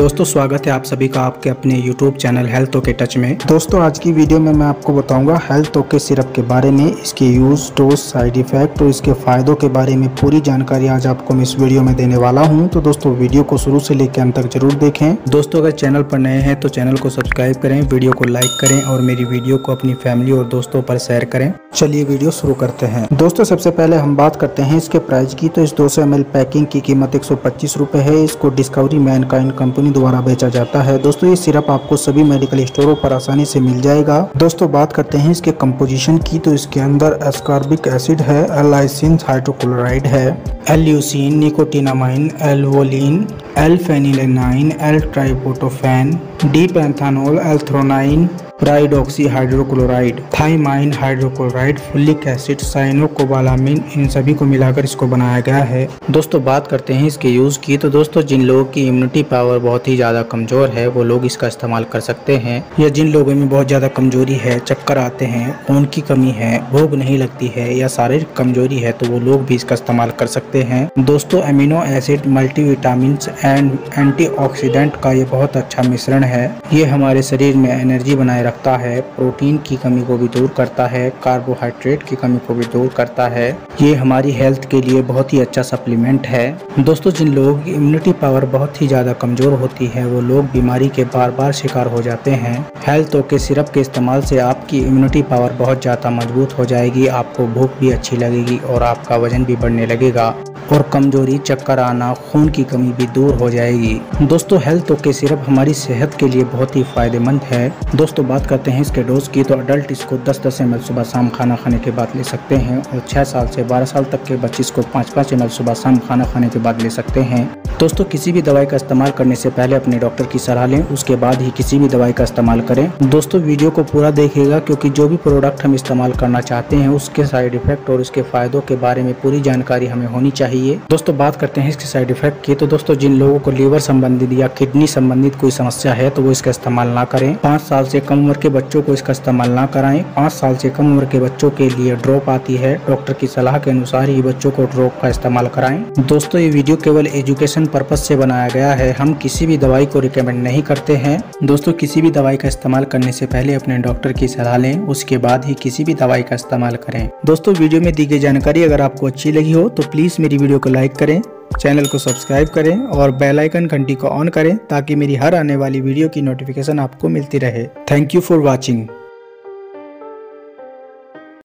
दोस्तों, स्वागत है आप सभी का आपके अपने YouTube channel health okay touch में। दोस्तों, आज की वीडियो में मैं आपको बताऊँगा हेल्थ ओके सिरप के बारे में, इसके यूज़ डोज साइड इफ़ेक्ट और इसके फायदों के बारे में पूरी जानकारी आज आपको मैं इस वीडियो में देने वाला हूँ। तो दोस्तों, वीडियो को शुरू से लेकर अंत तक ज़रूर देखें। दोस्तों, अगर चैनल पर नए हैं तो चैनल को सब्सक्राइब करें, वीडियो को लाइक करें और मेरी वीडियो को अपनी फैमिली और दोस्तों पर शेयर करें। चलिए वीडियो शुरू करते हैं। दोस्तों, सबसे पहले हम बात करते हैं इसके प्राइस की। तो इस दो सौ पैकिंग की कीमत एक सौ है। इसको डिस्कवरी मैन कंपनी कंपनी द्वारा बेचा जाता है। दोस्तों, ये सिरप आपको सभी मेडिकल स्टोरों पर आसानी से मिल जाएगा। दोस्तों, बात करते हैं इसके कंपोजिशन की। तो इसके अंदर एस्कॉर्बिक एसिड है एलाइसिन हाइड्रोक्लोराइड है L leucine nicotinamide L valine L phenylalanine L tryptophan D panthenol L threonine pyridoxine hydrochloride thiamine hydrochloride folic acid cyanocobalamin इन सभी को मिलाकर इसको बनाया गया है। दोस्तों, बात करते हैं इसके यूज़ की। तो दोस्तों, जिन लोगों की इम्यूनिटी पावर बहुत ही ज़्यादा कमज़ोर है, वो लोग इसका इस्तेमाल कर सकते हैं। या जिन लोगों में बहुत ज़्यादा कमज़ोरी है, चक्कर आते हैं खून की कमी है, भूख नहीं लगती है या शारीरिक कमज़ोरी है तो वो लोग भी इसका इस्तेमाल कर सकते हैं। दोस्तों amino acid multivitamin and antioxidant का ये बहुत अच्छा मिश्रण है। ये हमारे शरीर में एनर्जी बनाए रखता है, प्रोटीन की कमी को भी दूर करता है, कार्बोहाइड्रेट की कमी को भी दूर करता है। ये हमारी हेल्थ के लिए बहुत ही अच्छा सप्लीमेंट है। दोस्तों, जिन लोगों की इम्यूनिटी पावर बहुत ही ज़्यादा कमज़ोर होती है, वो लोग बीमारी के बार बार शिकार हो जाते हैं। हेल्थ ओके सिरप के इस्तेमाल से आपकी इम्यूनिटी पावर बहुत ज़्यादा मज़बूत हो जाएगी, आपको भूख भी अच्छी लगेगी और आपका वज़न भी बढ़ने लगेगा। और कमज़ोरी, चक्कर आना, खून की कमी भी दूर हो जाएगी। दोस्तों हेल्थ ओके सिरप हमारी सेहत के लिए बहुत ही फ़ायदेमंद है। दोस्तों, बात करते हैं इसके डोज की तो अडल्ट इसको 10-10 एम सुबह शाम खाना खाने के बाद ले सकते हैं और 6 साल से 12 साल तक के बच्चे इसको 5-5 एम सुबह शाम खाना खाने के बाद ले सकते हैं। दोस्तों, किसी भी दवाई का इस्तेमाल करने से पहले अपने डॉक्टर की सलाह लें, उसके बाद ही किसी भी दवाई का इस्तेमाल करें। दोस्तों वीडियो को पूरा देखिएगा, क्योंकि जो भी प्रोडक्ट हम इस्तेमाल करना चाहते हैं, उसके साइड इफ़ेक्ट और उसके फायदों के बारे में पूरी जानकारी हमें होनी चाहिए। दोस्तों, बात करते हैं इसके साइड इफ़ेक्ट की तो दोस्तों, जिन लोगों को लीवर संबंधित या किडनी संबंधित कोई समस्या है तो वो इसका इस्तेमाल ना करें। पाँच साल से कम उम्र के बच्चों को इसका इस्तेमाल ना कराएँ। पाँच साल से कम उम्र के बच्चों के लिए ड्रॉप आती है। डॉक्टर की सलाह के अनुसार ही बच्चों को ड्रॉप का इस्तेमाल कराएँ। दोस्तों, ये वीडियो केवल एजुकेशन पर्पज से बनाया गया है। हम किसी भी दवाई को रिकमेंड नहीं करते हैं। दोस्तों, किसी भी दवाई का इस्तेमाल करने से पहले अपने डॉक्टर की सलाह लें। उसके बाद ही किसी भी दवाई का इस्तेमाल करें। दोस्तों, वीडियो में दी गई जानकारी अगर आपको अच्छी लगी हो तो प्लीज़ मेरी वीडियो को लाइक करें। चैनल को सब्सक्राइब करें और बेल आइकन घंटी को ऑन करें ताकि मेरी हर आने वाली वीडियो की नोटिफिकेशन आपको मिलती रहे। Thank you for watching